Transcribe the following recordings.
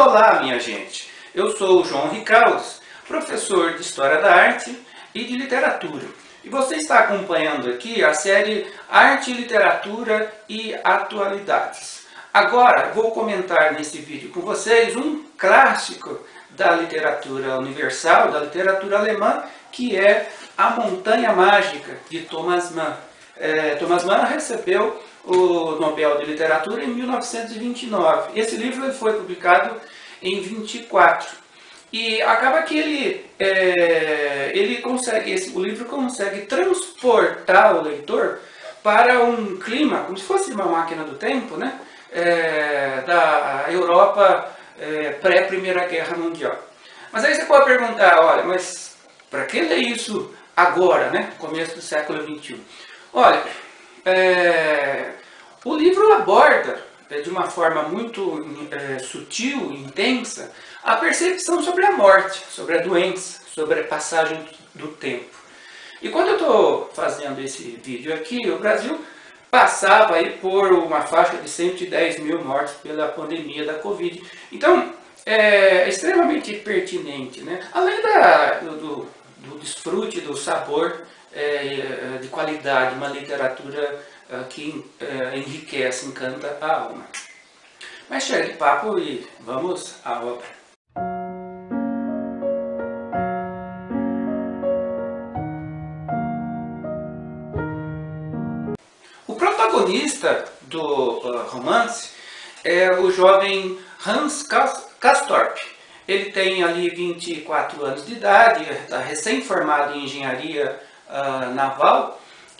Olá, minha gente. Eu sou o João Ricaldes, professor de História da Arte e de Literatura. E você está acompanhando aqui a série Arte, Literatura e Atualidades. Agora vou comentar nesse vídeo com vocês um clássico da literatura universal, da literatura alemã, que é A Montanha Mágica, de Thomas Mann. É, Thomas Mann recebeu o Nobel de Literatura em 1929. Esse livro foi publicado em 24. E acaba que ele, é, ele consegue, esse, o livro consegue transportar o leitor para um clima, como se fosse uma máquina do tempo, né? É, da Europa é, pré-Primeira Guerra Mundial. Mas aí você pode perguntar, olha, mas para que ler isso agora, né? Começo do século XXI? Olha, é, o livro aborda de uma forma muito é, sutil, intensa, a percepção sobre a morte, sobre a doença, sobre a passagem do tempo. E quando eu estou fazendo esse vídeo aqui, o Brasil passava aí por uma faixa de 110 mil mortes pela pandemia da Covid. Então, é extremamente pertinente, né? além da, do, do desfrute, do sabor é, de qualidade, uma literatura é, que é, enriquece, encanta a alma. Mas chega de papo e vamos à obra. O protagonista do uh, romance é o jovem Hans Castorp. Ele tem ali 24 anos de idade, está recém-formado em engenharia uh, naval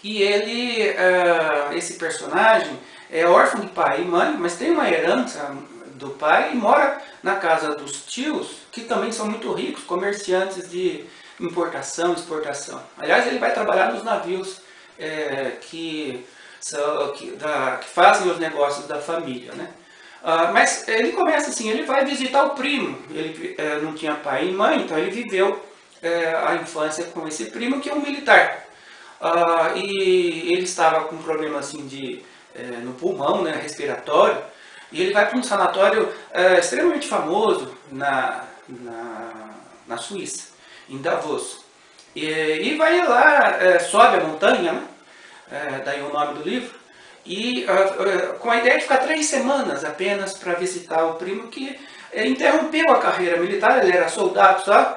e ele, uh, esse personagem, é órfão de pai e mãe, mas tem uma herança do pai e mora na casa dos tios, que também são muito ricos, comerciantes de importação exportação. Aliás, ele vai trabalhar nos navios é, que, são, que, da, que, fazem os negócios da família. Né? Uh, mas ele começa assim, ele vai visitar o primo, ele é, não tinha pai e mãe, então ele viveu é, a infância com esse primo que é um militar. Uh, e ele estava com um problema assim de, é, no pulmão, né, respiratório, e ele vai para um sanatório é, extremamente famoso na, na, na, Suíça, em Davos. E, e vai lá, é, sobe a montanha, né, é, daí o nome do livro, e com a ideia de ficar três semanas apenas para visitar o primo que interrompeu a carreira militar, ele era soldado, sabe?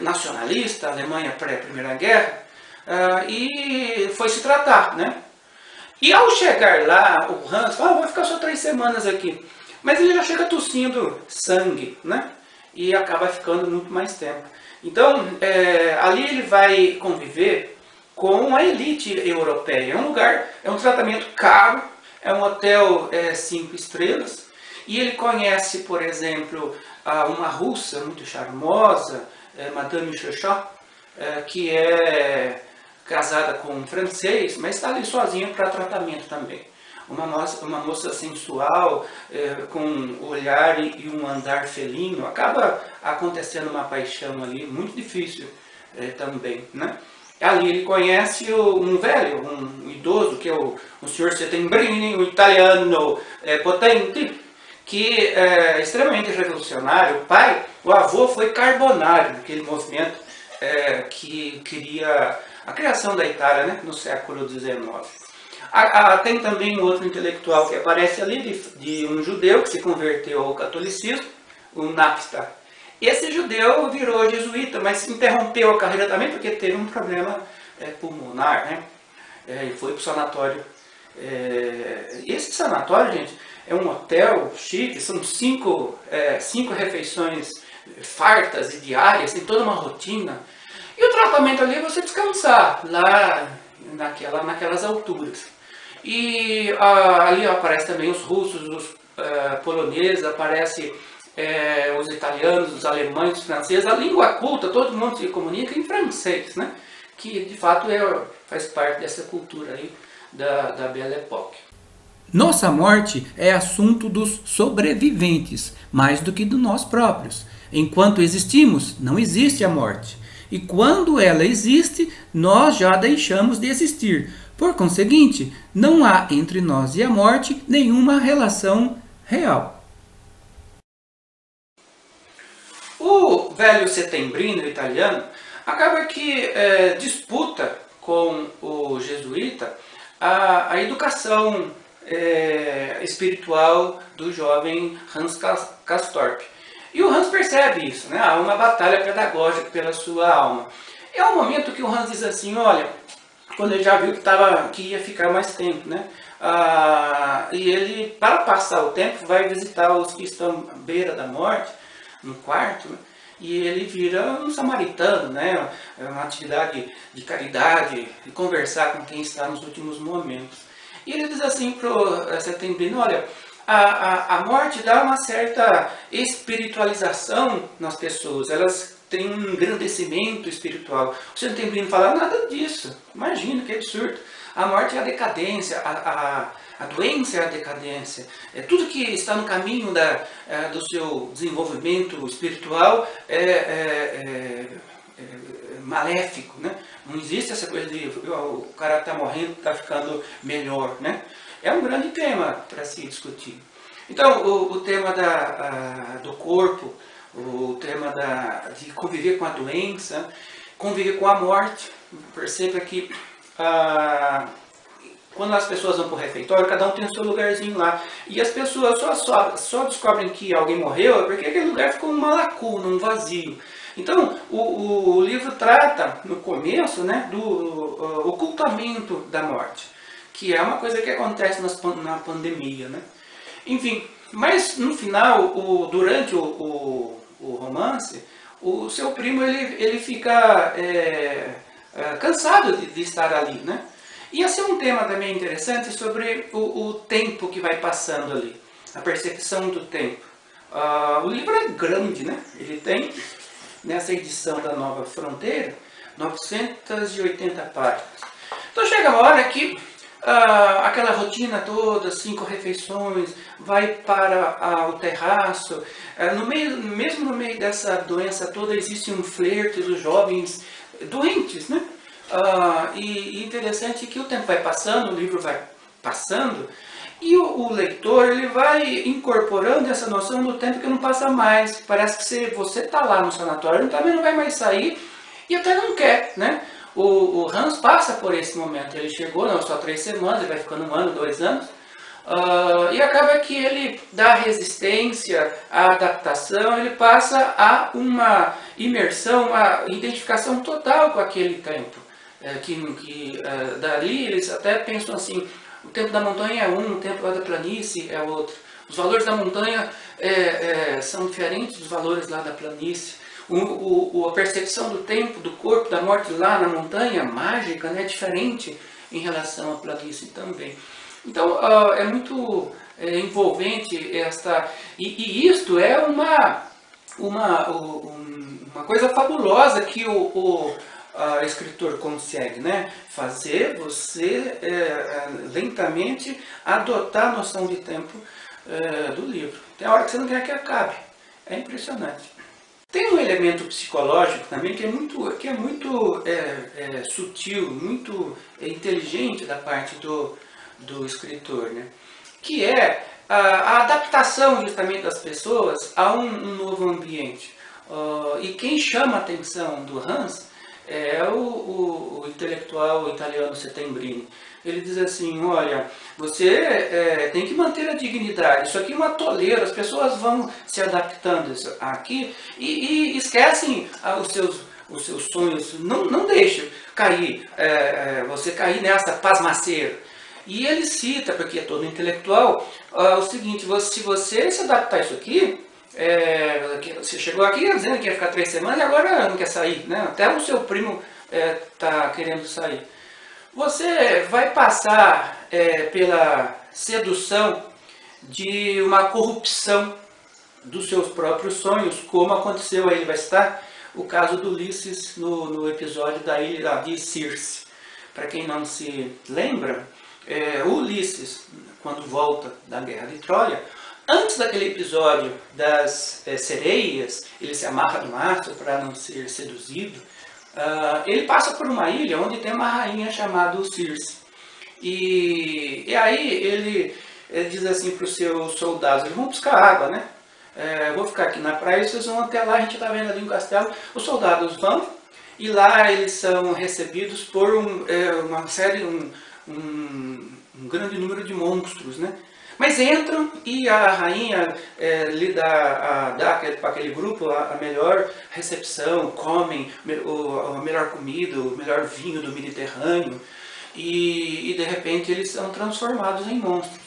nacionalista, Alemanha pré-Primeira Guerra, uh, e foi se tratar, né? E ao chegar lá, o Hans fala, ah, vou ficar só três semanas aqui. Mas ele já chega tossindo sangue, né? E acaba ficando muito mais tempo. Então, é, ali ele vai conviver com a elite europeia. É um lugar, é um tratamento caro, é um hotel é, cinco estrelas. E ele conhece, por exemplo, uma russa muito charmosa, é, Madame Chauchat, é, que é casada com um francês, mas está ali sozinha para tratamento também. Uma moça, uma moça sensual, é, com um olhar e, um andar felino, acaba acontecendo uma paixão ali muito difícil é, também, né? Ali ele conhece um velho, um, um, idoso, que é o, o senhor Settembrini, o italiano é, potente, que é extremamente revolucionário. O pai, o avô foi carbonário, naquele movimento é, que queria a criação da Itália né, no século XIX. Há, tem também um outro intelectual que aparece ali, de, de, um judeu que se converteu ao catolicismo, o Napstar. Esse judeu virou jesuíta, mas interrompeu a carreira também porque teve um problema é, pulmonar, né? É, foi para o sanatório. É, esse sanatório, gente, é um hotel chique, são cinco, é, cinco refeições fartas e diárias, tem toda uma rotina. E o tratamento ali é você descansar, lá naquela, naquelas alturas. E ah, ali aparece também os russos, os ah, poloneses, aparece eh, os italianos, os alemães, os franceses. A língua culta, todo mundo se comunica em francês, né? que de fato é, faz parte dessa cultura aí da, da Belle Époque. Nossa morte é assunto dos sobreviventes, mais do que do nós próprios. Enquanto existimos, não existe a morte. E quando ela existe, nós já deixamos de existir. Por conseguinte, não há entre nós e a morte nenhuma relação real. velho setembrino italiano acaba que é, disputa com o jesuíta a, a educação é, espiritual do jovem Hans Castorp. E o Hans percebe isso, né? há uma batalha pedagógica pela sua alma. É um momento que o Hans diz assim, olha, quando ele já viu que, tava, que ia ficar mais tempo, né? Ah, e ele, para passar o tempo, vai visitar os que estão à beira da morte, no quarto, né? e ele vira um samaritano, né? Uma atividade de caridade, de conversar com quem está nos últimos momentos. E ele diz assim para o Setembrino, olha, a, a, a morte dá uma certa espiritualização nas pessoas, elas têm um engrandecimento espiritual. O Setembrino fala, nada disso, imagina que absurdo. A morte é a decadência, a, a, a doença é a decadência. É, tudo que está no caminho da, é, do seu desenvolvimento espiritual é, é, é, é maléfico. Né? Não existe essa coisa de o cara está morrendo, está ficando melhor. Né? É um grande tema para se discutir. Então, o, o tema da, a, do corpo, o tema da, de conviver com a doença, conviver com a morte. Perceba que quando as pessoas vão para o refeitório, cada um tem o seu lugarzinho lá. E as pessoas só, só, só descobrem que alguém morreu porque aquele lugar ficou uma lacuna, um vazio. Então, o, o livro trata, no começo, né, do ocultamento da morte, que é uma coisa que acontece nas, na pandemia. Né? Enfim, mas no final, o, durante o, o, o, romance, o seu primo ele, ele fica é, é, cansado de, de, estar ali. Né? Ia ser um tema também interessante sobre o, o tempo que vai passando ali, a percepção do tempo. Uh, o livro é grande, né? Ele tem nessa edição da Nova Fronteira, 980 páginas. Então chega a hora que ah, aquela rotina toda, cinco refeições, vai para ah, o terraço. Ah, no meio, mesmo no meio dessa doença toda, existe um flerte dos jovens doentes, né? Ah, e, e interessante que o tempo vai passando, o livro vai passando, e o, o, leitor ele vai incorporando essa noção do tempo que não passa mais. Parece que você está lá no sanatório, também não vai mais sair e até não quer, né? O, o, Hans passa por esse momento. Ele chegou, não só três semanas, ele vai ficando um ano, dois anos. Uh, e acaba que ele dá resistência à adaptação, ele passa a uma imersão, uma identificação total com aquele tempo. É, que, que é, dali eles até pensam assim, o tempo da montanha é um, o tempo da planície é outro. Os valores da montanha é, é, são diferentes dos valores lá da planície. O, o, a percepção do tempo, do corpo, da morte lá na montanha mágica né, é diferente em relação à planície também. Então uh, é muito é, envolvente esta. E, e, isto é uma, uma, uma coisa fabulosa que o, o escritor consegue, né? Fazer você é, é, lentamente adotar a noção de tempo é, do livro. Tem hora que você não quer que acabe. É impressionante. Tem um elemento psicológico também que é muito, que é muito é, é, sutil, muito inteligente da parte do, do escritor, né? que é a, a adaptação justamente das pessoas a um, um novo ambiente. Uh, e quem chama a atenção do Hans é o, o, o intelectual italiano Settembrini. Ele diz assim, olha, você é, tem que manter a dignidade. Isso aqui é uma toleira, as pessoas vão se adaptando aqui e, e esquecem ah, os seus, os seus sonhos. Não, não deixe cair, é, é, você cair nessa pasmaceira. E ele cita, porque é todo intelectual, uh, o seguinte, se você se adaptar a isso aqui, é, você chegou aqui dizendo que ia ficar três semanas e agora não quer sair, né? Até o seu primo está é, querendo sair. Você vai passar é, pela sedução de uma corrupção dos seus próprios sonhos, como aconteceu aí, vai estar o caso do Ulisses no, no episódio da ilha de Circe. Para quem não se lembra, é, Ulisses, quando volta da guerra de Troia, Antes daquele episódio das é, sereias, ele se amarra no mastro para não ser seduzido, uh, ele passa por uma ilha onde tem uma rainha chamada Circe. E, e aí ele, ele diz assim para os seus soldados, eles vão buscar água, né? é, vou ficar aqui na praia, vocês vão até lá, a gente está vendo ali um castelo, os soldados vão e lá eles são recebidos por um, é, uma série, um, um, um, grande número de monstros, né? Mas entram e a rainha é, lhe dá, dá para aquele grupo a, a, melhor recepção, comem o, a melhor comida, o melhor vinho do Mediterrâneo e, e de repente eles são transformados em monstros.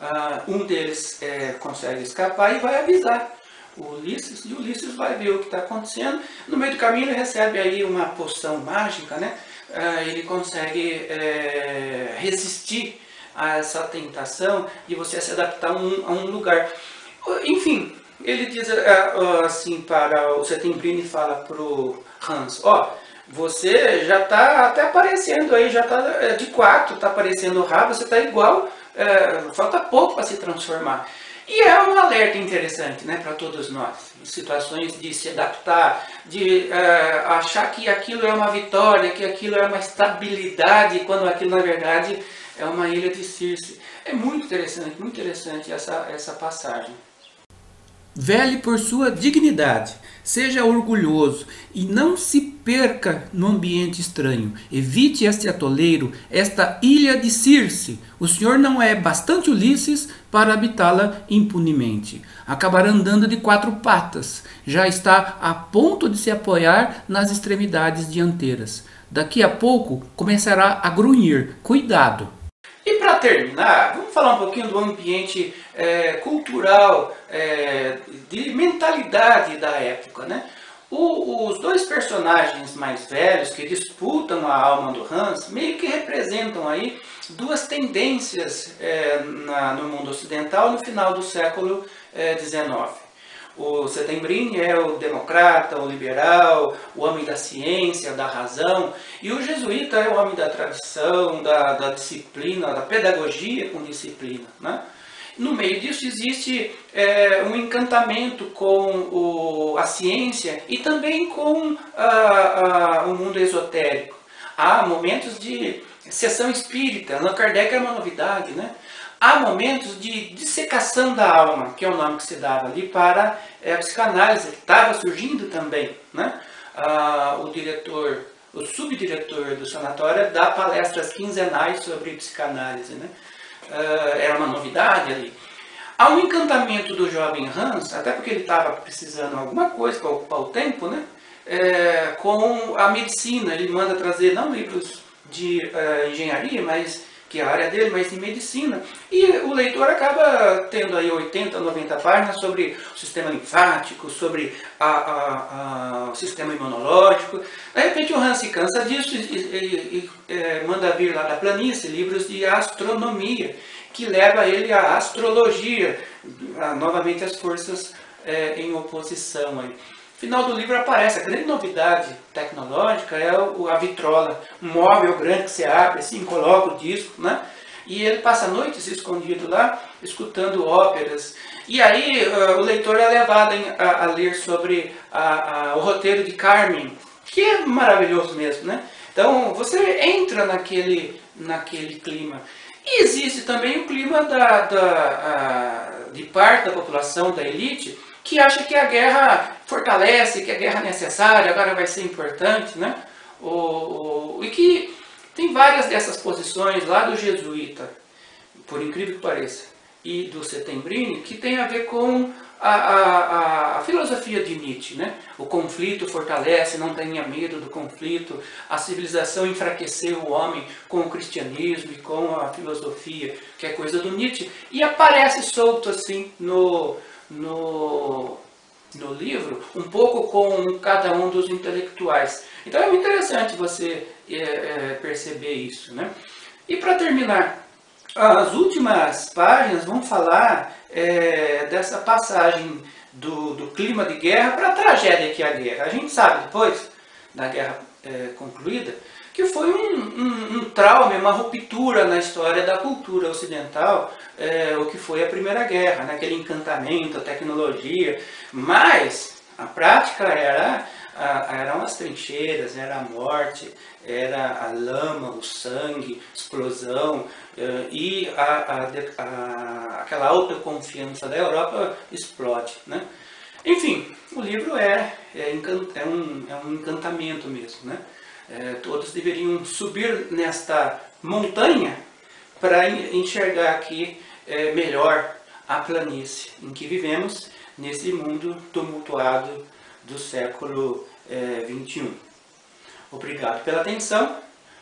Ah, um deles é, consegue escapar e vai avisar o Ulisses, e o Ulisses vai ver o que está acontecendo. No meio do caminho ele recebe aí uma poção mágica, né? Ah, ele consegue é, resistir a essa tentação de você se adaptar a um, a um lugar. Enfim, ele diz é, assim para o Setembrini fala para o Hans, ó, você já está até aparecendo aí, já está é, de quatro, está aparecendo o rabo, você está igual, é, falta pouco para se transformar. E é um alerta interessante né, para todos nós, situações de se adaptar, de é, achar que aquilo é uma vitória, que aquilo é uma estabilidade, quando aquilo na verdade é uma ilha de Circe. É muito interessante, muito interessante essa, essa passagem. Vele por sua dignidade, seja orgulhoso e não se perca no ambiente estranho. Evite este atoleiro, esta ilha de Circe. O senhor não é bastante Ulisses para habitá-la impunemente. Acabará andando de quatro patas. Já está a ponto de se apoiar nas extremidades dianteiras. Daqui a pouco começará a grunhir. Cuidado! E para terminar, vamos falar um pouquinho do ambiente é, cultural, é, de mentalidade da época. Né? O, os dois personagens mais velhos que disputam a alma do Hans meio que representam aí duas tendências é, na, no mundo ocidental no final do século XIX. O Setembrini é o democrata, o liberal, o homem da ciência, da razão, e o jesuíta é o homem da tradição, da, da disciplina, da pedagogia com disciplina. Né? No meio disso existe é, um encantamento com o, a ciência e também com a, a, o mundo esotérico. Há momentos de sessão espírita, Allan Kardec é uma novidade, né? Há momentos de dissecação da alma, que é o nome que se dava ali para é, a psicanálise, que estava surgindo também. Né? Ah, o diretor, o subdiretor do sanatório dá palestras quinzenais sobre psicanálise. Né? Ah, era uma novidade ali. Há um encantamento do jovem Hans, até porque ele estava precisando de alguma coisa para ocupar o tempo, né? É, com a medicina. Ele manda trazer não livros de uh, engenharia, mas que é a área dele, mas em medicina. E o leitor acaba tendo aí 80, 90 páginas sobre o sistema linfático, sobre a, a, a, o sistema imunológico. De repente o Hans se cansa disso e, e, e é, manda vir lá da planície livros de astronomia, que leva ele à astrologia, novamente as forças é, em oposição. Aí final do livro aparece, a grande novidade tecnológica é a vitrola, um móvel grande que você abre assim, coloca o disco, né? E ele passa noites escondido lá, escutando óperas. E aí uh, o leitor é levado a, a ler sobre a, a, o roteiro de Carmen, que é maravilhoso mesmo, né? Então você entra naquele, naquele clima. E existe também o clima da, da, de parte da população, da elite, que acha que a guerra fortalece, que a guerra é necessária, agora vai ser importante, né? O, o, e que tem várias dessas posições lá do jesuíta, por incrível que pareça, e do Setembrini, que tem a ver com a, a, a, filosofia de Nietzsche, né? O conflito fortalece, não tenha medo do conflito. A civilização enfraqueceu o homem com o cristianismo e com a filosofia, que é coisa do Nietzsche. E aparece solto assim no, no, no livro, um pouco com cada um dos intelectuais. Então é muito interessante você é, é, perceber isso. Né? E para terminar, as últimas páginas vão falar é, dessa passagem do, do, clima de guerra para a tragédia que é a guerra. A gente sabe depois da guerra é, concluída que foi um, um, um, trauma, uma ruptura na história da cultura ocidental, é, o que foi a Primeira Guerra, né? aquele encantamento, a tecnologia, mas a prática era eram as trincheiras, era a morte, era a lama, o sangue, explosão uh, e a, a, a, aquela autoconfiança da Europa explode. Né? Enfim, o livro é, é, é, um, é um encantamento mesmo. Né? É, todos deveriam subir nesta montanha para enxergar aqui é, melhor a planície em que vivemos nesse mundo tumultuado do século é, 21. Obrigado pela atenção.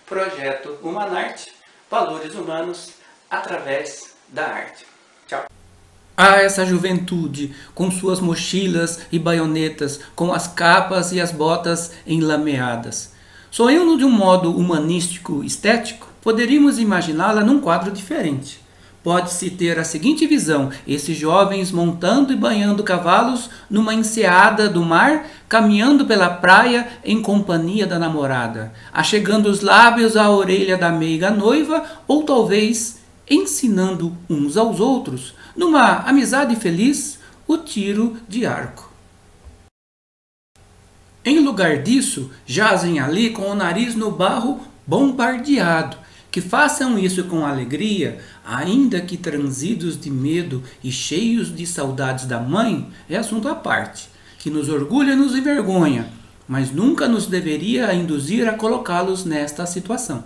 Projeto Humanarte, valores humanos através da arte. Tchau. Ah, essa juventude, com suas mochilas e baionetas, com as capas e as botas enlameadas. Sonhando de um modo humanístico estético, poderíamos imaginá-la num quadro diferente. Pode-se ter a seguinte visão: esses jovens montando e banhando cavalos numa enseada do mar, caminhando pela praia em companhia da namorada, achegando os lábios à orelha da meiga noiva, ou talvez ensinando uns aos outros, numa amizade feliz, o tiro de arco. Em lugar disso, jazem ali com o nariz no barro bombardeado, que façam isso com alegria, ainda que transidos de medo e cheios de saudades da mãe, é assunto à parte, que nos orgulha e nos envergonha, mas nunca nos deveria induzir a colocá-los nesta situação.